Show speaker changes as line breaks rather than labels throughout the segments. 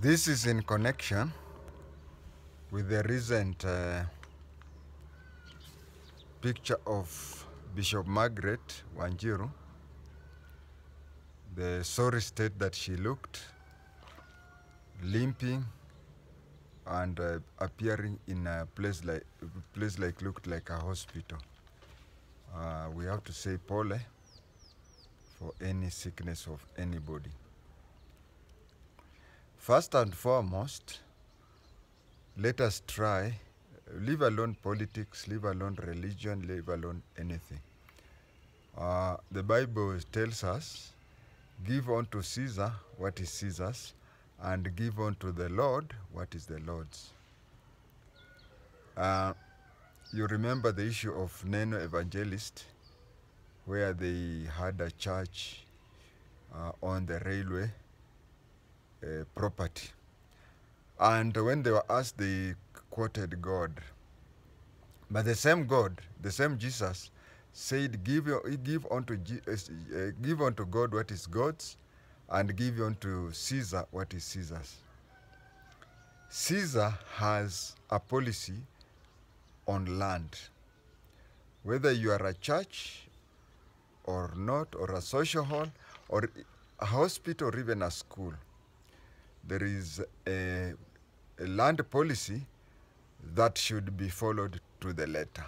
This is in connection with the recent uh, picture of Bishop Margaret Wanjiru, the sorry state that she looked, limping and uh, appearing in a place like place like looked like a hospital. Uh, we have to say pole for any sickness of anybody. First and foremost, let us try, leave alone politics, leave alone religion, leave alone anything. Uh, the Bible tells us, give unto Caesar what is Caesar's, and give unto the Lord what is the Lord's. Uh, you remember the issue of Neno Evangelist, where they had a church uh, on the railway uh, property. And when they were asked, they quoted God. But the same God, the same Jesus, said, "Give give unto uh, give unto God what is God's, and give unto Caesar what is Caesar's." Caesar has a policy on land. Whether you are a church or not, or a social hall, or a hospital, or even a school, there is a, a land policy that should be followed to the letter.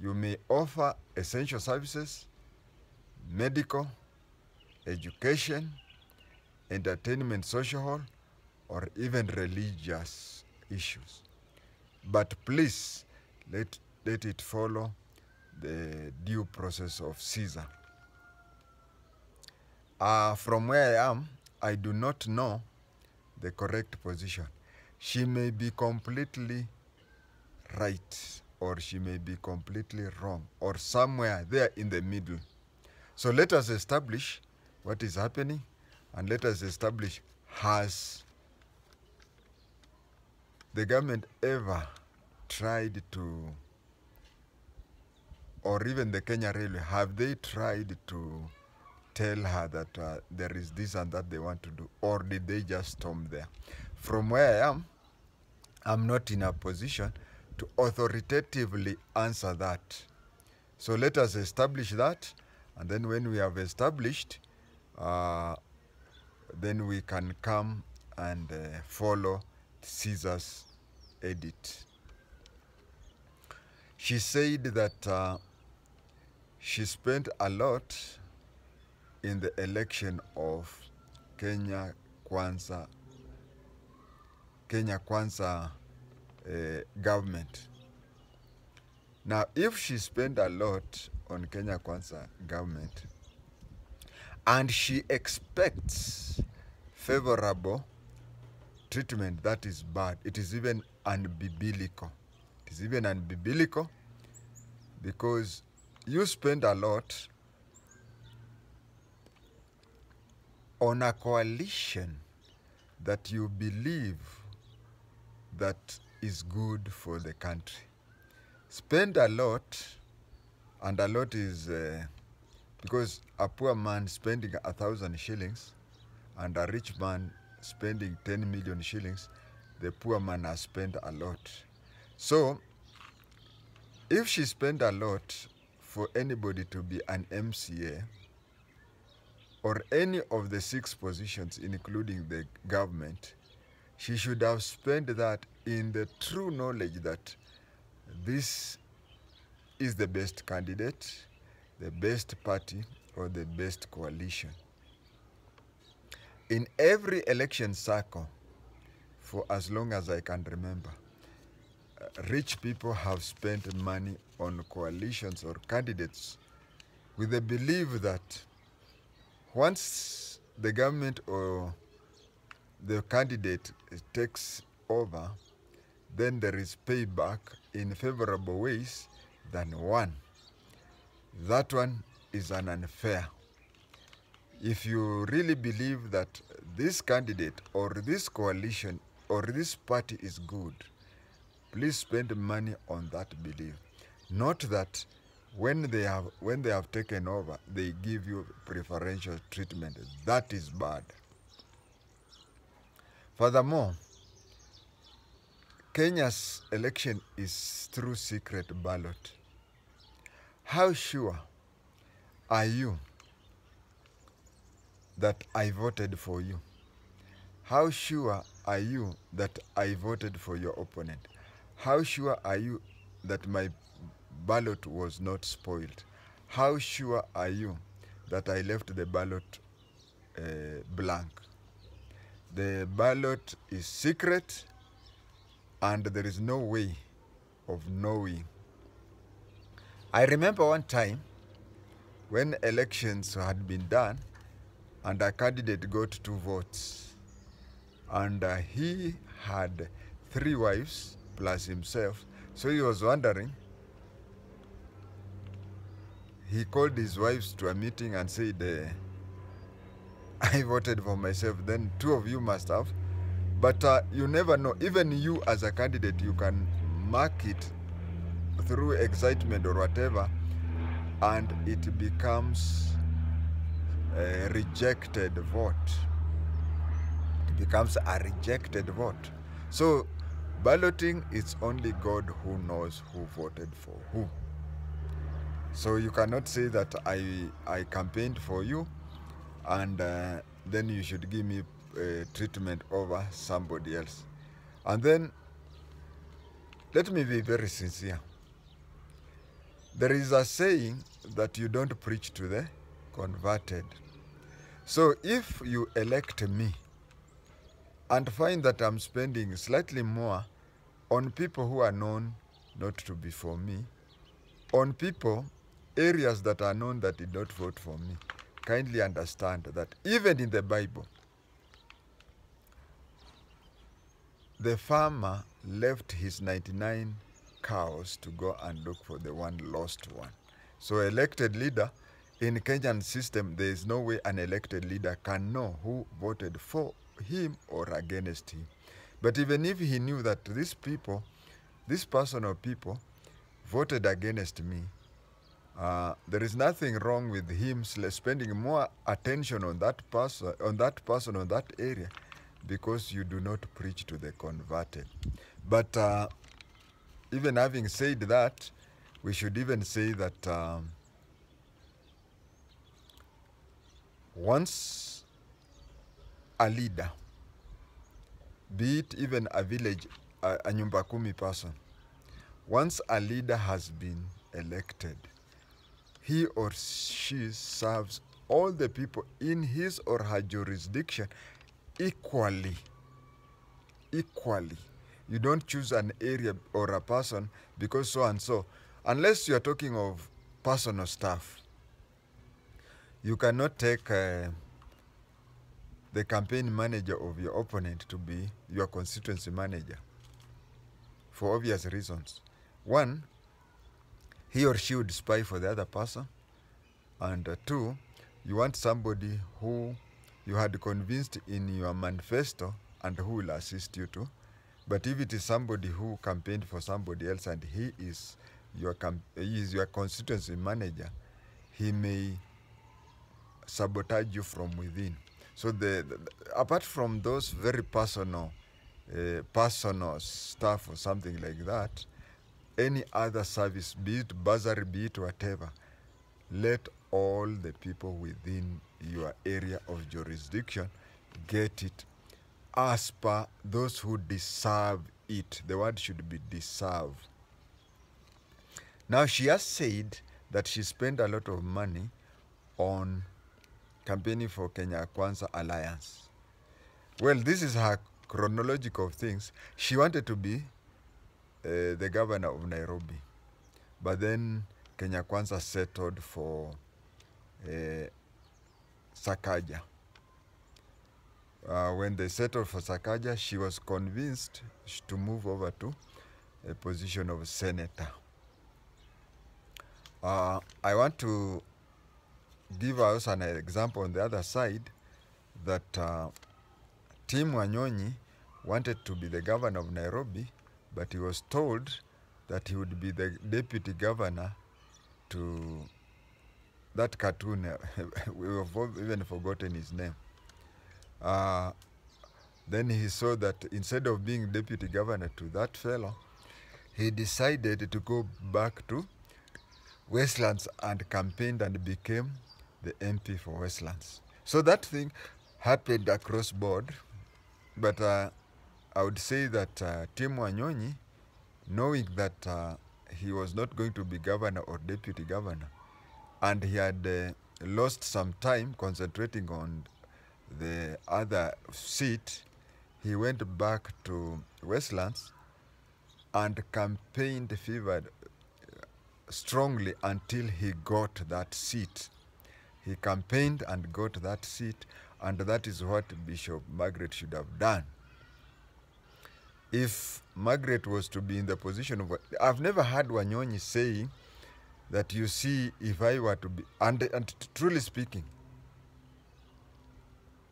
You may offer essential services, medical, education, entertainment, social hall, or even religious issues. But please let, let it follow the due process of Caesar. Uh, from where I am, I do not know the correct position. She may be completely right or she may be completely wrong or somewhere there in the middle. So let us establish what is happening and let us establish has the government ever tried to or even the Kenya Railway, have they tried to tell her that uh, there is this and that they want to do, or did they just storm there? From where I am, I'm not in a position to authoritatively answer that. So let us establish that, and then when we have established, uh, then we can come and uh, follow Caesar's edit. She said that uh, she spent a lot in the election of Kenya Kwanza, Kenya Kwanza uh, government. Now, if she spent a lot on Kenya Kwanza government, and she expects favorable treatment, that is bad. It is even unbiblical. It is even unbiblical because you spend a lot on a coalition that you believe that is good for the country. Spend a lot, and a lot is uh, because a poor man spending a thousand shillings and a rich man spending 10 million shillings, the poor man has spent a lot. So, if she spent a lot for anybody to be an MCA or any of the six positions, including the government, she should have spent that in the true knowledge that this is the best candidate, the best party, or the best coalition. In every election cycle, for as long as I can remember, uh, rich people have spent money on coalitions or candidates with the belief that once the government or the candidate takes over, then there is payback in favorable ways than one. That one is an unfair. If you really believe that this candidate or this coalition or this party is good, please spend money on that belief. Not that when they have when they have taken over, they give you preferential treatment. That is bad. Furthermore, Kenya's election is through secret ballot. How sure are you that I voted for you? How sure are you that I voted for your opponent? How sure are you that my ballot was not spoiled? How sure are you that I left the ballot uh, blank? The ballot is secret and there is no way of knowing. I remember one time when elections had been done and a candidate got two votes and uh, he had three wives plus himself so he was wondering he called his wives to a meeting and said uh, i voted for myself then two of you must have. But uh, you never know. Even you as a candidate you can mark it through excitement or whatever and it becomes a rejected vote. It becomes a rejected vote. So balloting is only god who knows who voted for who so you cannot say that i i campaigned for you and uh, then you should give me uh, treatment over somebody else. And then let me be very sincere. There is a saying that you don't preach to the converted. So if you elect me and find that I'm spending slightly more on people who are known not to be for me, on people, areas that are known that did not vote for me, kindly understand that even in the Bible, the farmer left his 99 cows to go and look for the one lost one. So elected leader, in Kenyan system, there is no way an elected leader can know who voted for him or against him. But even if he knew that these people, this person or people, voted against me, uh, there is nothing wrong with him spending more attention on that person, on that person, on that area, because you do not preach to the converted. But uh, even having said that, we should even say that um, once a leader, be it even a village, a, a nyumba kumi person, once a leader has been elected, he or she serves all the people in his or her jurisdiction equally. Equally. You don't choose an area or a person because so and so, unless you are talking of personal stuff. You cannot take uh, the campaign manager of your opponent to be your constituency manager for obvious reasons. One, he or she would spy for the other person. And uh, two, you want somebody who you had convinced in your manifesto and who will assist you to. But if it is somebody who campaigned for somebody else and he is your is your constituency manager, he may sabotage you from within. So the, the apart from those very personal uh, personal stuff or something like that, any other service, be it bursary, be it whatever, let all the people within your area of jurisdiction get it as per those who deserve it. The word should be deserve. Now, she has said that she spent a lot of money on campaigning for Kenya Kwanza Alliance. Well, this is her chronological things. She wanted to be uh, the governor of Nairobi, but then Kenya Kwanza settled for uh, Sakaja. Uh, when they settled for Sakaja, she was convinced to move over to a position of senator. Uh, I want to give us an example on the other side that uh, Tim Wanyonyi wanted to be the governor of Nairobi, but he was told that he would be the deputy governor to that cartoon. we have even forgotten his name. Uh, Then he saw that instead of being deputy governor to that fellow, he decided to go back to Westlands and campaigned and became the MP for Westlands. So that thing happened across board, but uh, I would say that uh, Tim Wanyonyi, knowing that uh, he was not going to be governor or deputy governor, and he had uh, lost some time concentrating on the other seat, he went back to Westlands and campaigned fevered strongly until he got that seat. He campaigned and got that seat, and that is what Bishop Margaret should have done. If Margaret was to be in the position of, I've never heard Wanyonyi saying that you see, if I were to be, and, and truly speaking,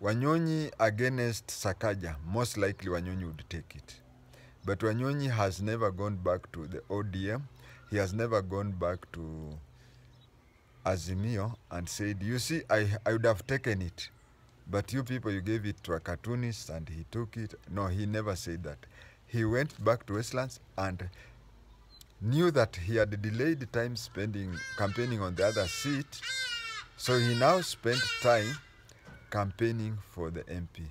Wanyonyi against Sakaja, most likely Wanyonyi would take it. But Wanyonyi has never gone back to the ODM. He has never gone back to Azimio and said, you see, I, I would have taken it. But you people, you gave it to a cartoonist and he took it. No, he never said that. He went back to Westlands and knew that he had delayed time spending campaigning on the other seat. So he now spent time campaigning for the MP.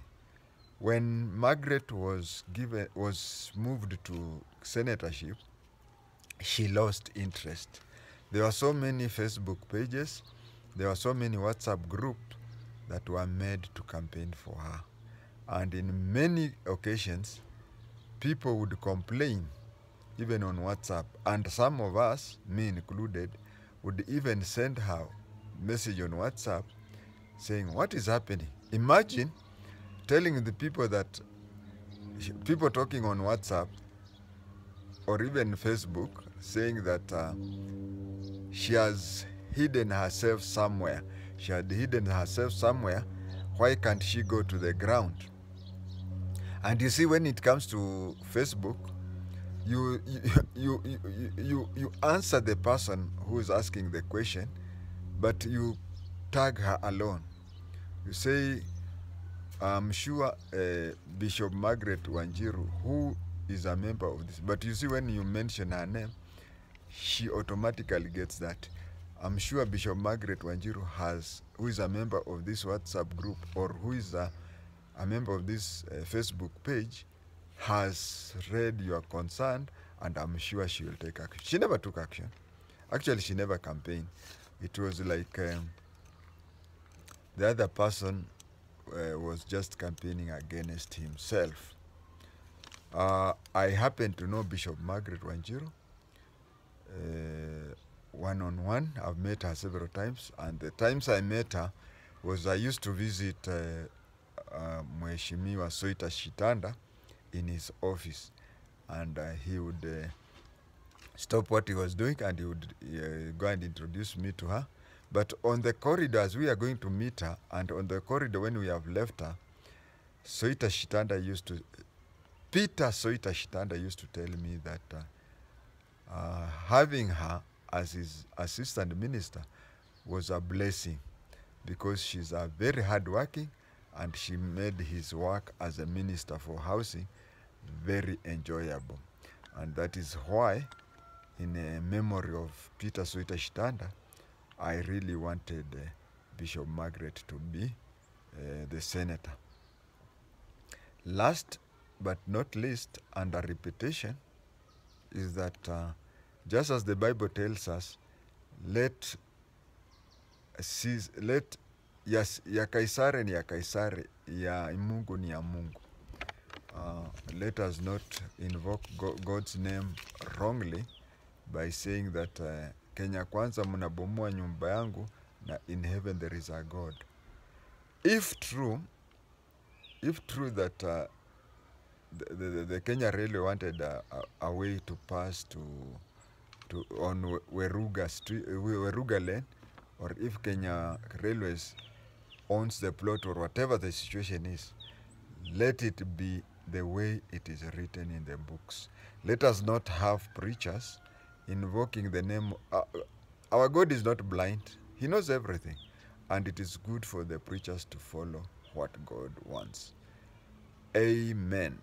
When Margaret was given was moved to senatorship, she lost interest. There were so many Facebook pages, there were so many WhatsApp groups that were made to campaign for her. And in many occasions, people would complain, even on WhatsApp. And some of us, me included, would even send her message on WhatsApp saying, What is happening? Imagine telling the people that people talking on WhatsApp or even Facebook saying that uh, she has hidden herself somewhere. She had hidden herself somewhere. Why can't she go to the ground? And you see, when it comes to Facebook, you you, you, you, you, you answer the person who is asking the question, but you tag her alone. You say, I'm sure uh, Bishop Margaret Wanjiru, who is a member of this, but you see, when you mention her name, she automatically gets that. I'm sure Bishop Margaret Wanjiru has, who is a member of this WhatsApp group or who is a, a member of this uh, Facebook page, has read your concern and I'm sure she will take action. She never took action. Actually, she never campaigned. It was like um, the other person uh, was just campaigning against himself. Uh, I happen to know Bishop Margaret Wanjiru uh, one on one. I've met her several times, and the times I met her was I used to visit uh, Mheshimiwa Soita Shitanda in his office, and uh, he would uh, stop what he was doing and he would uh, go and introduce me to her. But on the corridor, as we are going to meet her, and on the corridor when we have left her, Soita Shitanda used to, Peter Soita Shitanda used to tell me that uh, uh, having her as his assistant minister was a blessing because she's a very hard hardworking and she made his work as a minister for housing very enjoyable. And that is why, in memory of Peter Soita Shitanda, I really wanted uh, Bishop Margaret to be uh, the senator. Last but not least, under repetition, is that uh, just as the Bible tells us, let sis, let yes, ya kaisare ni ya kaisare ya Mungu ni ya Mungu. Uh, let us not invoke God's name wrongly by saying that uh, Kenya kwanza mnabomoa nyumba yangu na in heaven there is a God. If true, if true that uh, the, the, the Kenya really wanted a, a, a way to pass to to on We- Weruga street, Weruga lane, or if Kenya Railways owns the plot or whatever the situation is, let it be the way it is written in the books. Let us not have preachers invoking the name. Uh, our God is not blind, He knows everything. And it is good for the preachers to follow what God wants. Amen.